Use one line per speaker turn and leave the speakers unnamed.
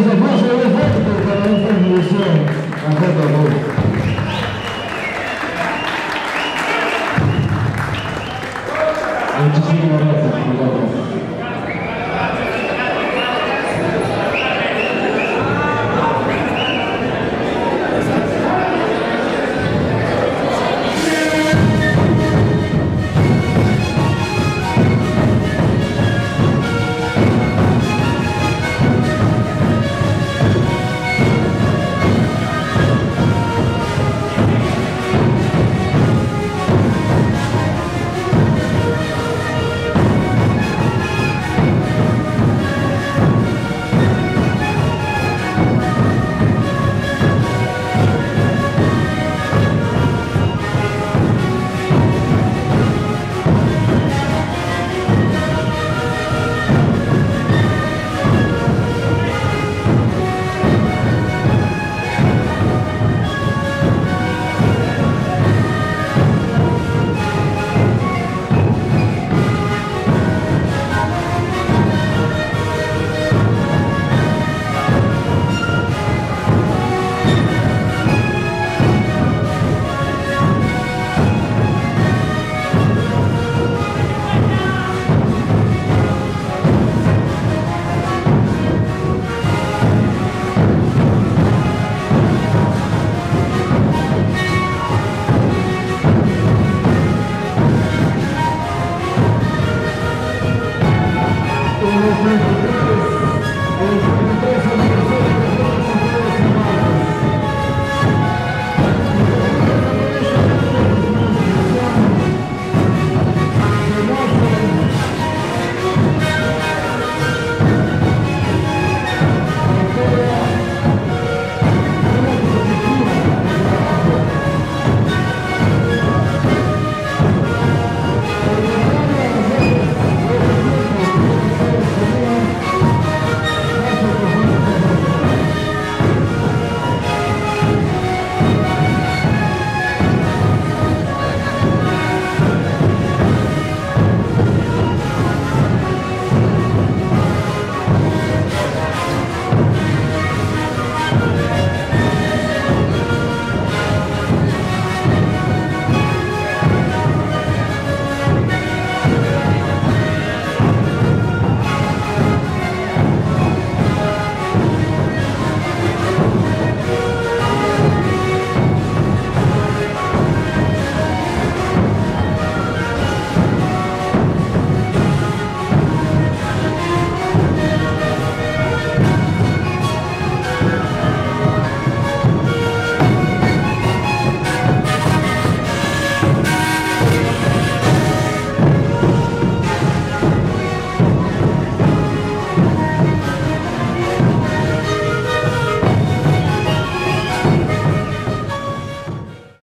meus irmãos, eu levanto para a informação a contador. Eu te obrigado.